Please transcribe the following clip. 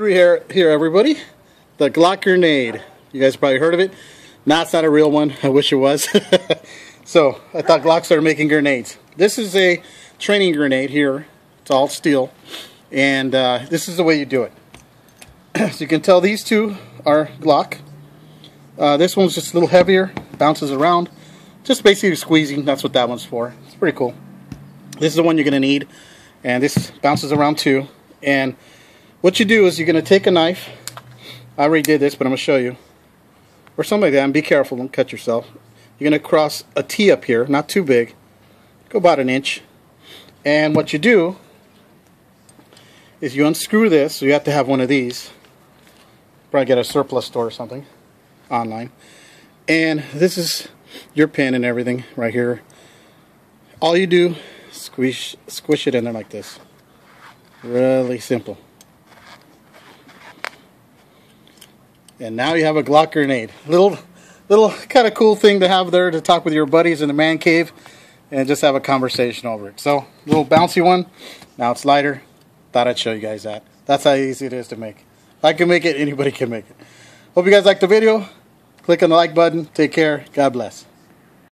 three here, here everybody. The Glock grenade. You guys probably heard of it. Nah, it's not a real one. I wish it was. so I thought Glock started making grenades. This is a training grenade here. It's all steel. And uh, this is the way you do it. so you can tell these two are Glock. Uh, this one's just a little heavier, bounces around. Just basically squeezing, that's what that one's for. It's pretty cool. This is the one you're going to need. And this bounces around too. And what you do is you're going to take a knife. I already did this, but I'm going to show you. Or something like that. And be careful, don't cut yourself. You're going to cross a T up here, not too big. Go about an inch. And what you do is you unscrew this. So you have to have one of these. Probably get a surplus store or something online. And this is your pin and everything right here. All you do, squish, squish it in there like this. Really simple. And now you have a Glock grenade. Little, little kind of cool thing to have there to talk with your buddies in the man cave and just have a conversation over it. So, little bouncy one. Now it's lighter. Thought I'd show you guys that. That's how easy it is to make. If I can make it, anybody can make it. Hope you guys liked the video. Click on the like button. Take care. God bless.